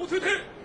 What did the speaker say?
乗せて。